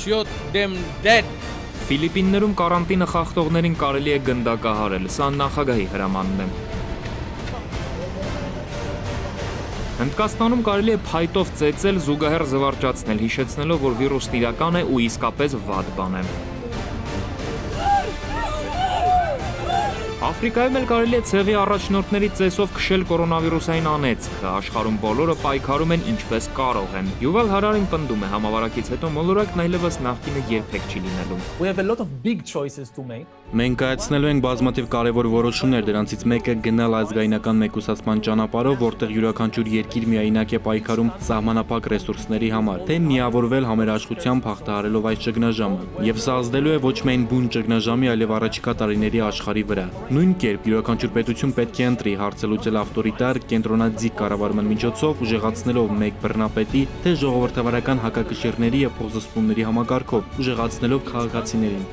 shoot them dead. Ֆիլիպիններում կարանտինը խախտողներին կարելի է գնդակահարել։ Սա նախագահի հրամանն է։ Հնդկաստանում կարելի է փայտով ծեծել, զուգահեռ զվարճացնել, հիշեցնելով, որ վիրուսն իրական է ու իսկապես վատ բան է։ Աֆրիկայում էլ կարելի է ցեղի առաջնորդների ծեսով քշել կորոնավիրուսային անեծքը։ Աշխարհում բոլորը պայքարում են ինչպես կարող են։ Յուվալ Հարարին պնդում է համավարակից հետո մոլորակն այլևս նախկինը երբեք չի լինելու։ We have a lot of big choices to make. Մենք կայացնելու ենք բազմաթիվ կարևոր որոշումներ, դրանցից մեկը գնալ ազգայնական մեկուսացման ճանապարհով, որտեղ յուրաքանչյուր երկիր միայնակ է պայքարում սահմանափակ ռեսուրսների համար, թե միավորվել համերաշխությամբ հաղթահարելով այս ճգնաժամը։ Եվ սա ազդելու է ոչ միայն բուն ճգնաժամի, այլև առաջիկա տարիների աշխարհի վրա։ Նույն կերպ յուրաքանչյուր պետություն պետք է ընտրի հարցելուծել ավտորիտար կենտրոնաձիգ կառավարման միջոցով, ուժեղացնելով մեկ բռնապետի, թե ժողովրդավարական հակակշիռների եւ փոխզսպումների համակարգով, ուժեղացնելով քաղաքացիներին։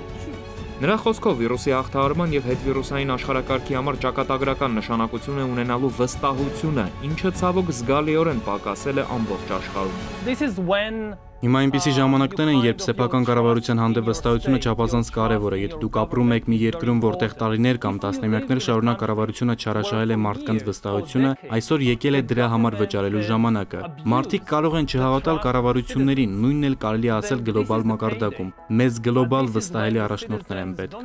Նրա խոսքով վիրուսի հաղթահարման եւ հետվիրուսային աշխարհակարգի համար ճակատագրական նշանակություն է ունենալու վստահությունը, ինչը ցավոք զգալիորեն պակասել է ամբողջ աշխարհում։ This is when Հիմա այնպիսի ժամանակներ են, երբ սեփական կառավարության հանդեպ վստահությունը չափազանց կարևոր է։ Եթե դուք ապրում եք մի երկրում, որտեղ տարիներ կամ տասնամյակներ շարունակ կառավարությունը չարաշահել է մարդկանց վստահությունը, այսօր եկել է դրա համար վճարելու ժամանակը։ Մարդիկ կարող են չհավատալ կառավարություններին, նույնն էլ կարելի է ասել գլոբալ մակարդակում։ Մեզ գլոբալ վստահելի առաջնորդներ են պետք։.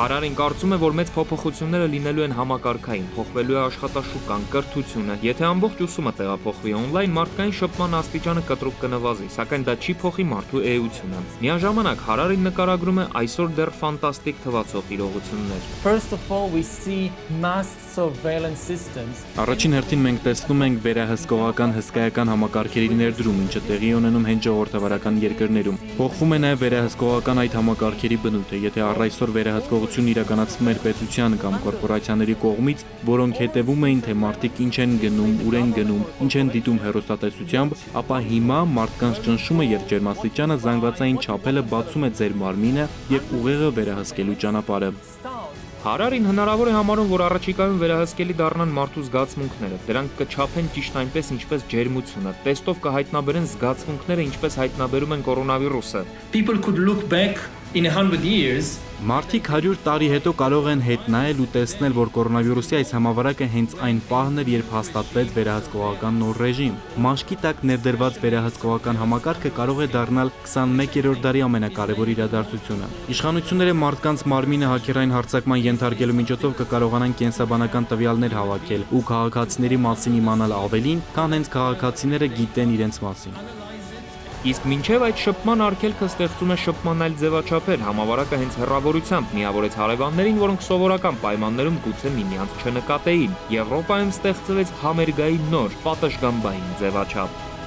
Հարարին կարծում է, որ մեծ փոփոխությունները լինելու են համակարգային, փոխվելու է աշխատաշուկան, կրթությունը։ Եթե ամբողջ ուսումը տեղափոխվի on-line, մարդկային շփման աստիճանը կտրուկ կնվազի, սակայն դա չի փոխի մարդու էությունը։ Միաժամանակ Հարարին նկարագրում է այսօր դեռ ֆանտաստիկ թվացող իրողություններ։ First of all, we see mass surveillance systems. Առաջին հերթին մենք տեսնում ենք վերահսկողական հսկայական համակարգերի ներդրում, ինչը տեղի ունենում հենց ժողովրդավարական երկրներում։ Փոխվում է նաև վերահսկողական այդ համակարգերի բնույթը, եթե առ այսօր վերահսկողություն իրականացվում էր պետության կամ կորպորացիաների կողմից, որոնք հետևում էին, թե մարդիկ ինչ են գնում, ուր են գնում, ինչ են դիտում հերոստատեսությամբ, ապա հիմա մարդկանց ճնշումը եւ ջերմաստիճանը զանգվածային չափելը բացում է ձեր մարմինը եւ ուղեղը վերահսկելու ճանապարհը։ Հարարին հնարավոր է համարում, որ առաջիկայում վերահսկելի դառնան մարդու զգացմունքները։ Դրանք կչափեն ճիշտ այնպես, ինչպես ջերմությունը։ Տեստով կհայտնաբերեն զգացմունքները, ինչպես հայտնաբերում են կորոնավիրուսը։ people could look back in a hundred years Մարդիկ 100 տարի հետո կարող են հետ նայել ու տեսնել, որ կորոնավիրուսի այս համավարակը հենց այն պահն էր, երբ հաստատվեց վերահսկողական նոր ռեժիմ։ Մաշկի տակ ներդրված վերահսկողական համակարգը կարող է դառնալ 21-րդ դարի ամենակարևոր իրադարձությունը։ Իշխանությունները մարդկանց մարմինը հակերային հարձակման ենթարկելու միջոցով կկարողանան կենսաբանական տվյալներ հավաքել ու քաղաքացիների մասին իմանալ ավելին, քան հենց քաղաքացիները գիտեն իրենց մասին։ Իսկ մինչև այդ շփման արգելքը ստեղծում է շփման այլ ձևաչափեր, համավարակը հենց հերավորությամբ միավորեց հարևաններին, որոնք սովորական պայմաններում գուցե միմյանց չնկատեին։ Եվրոպայում ստեղծվեց համերգայի նոր պատշգամբային ձևաչափ։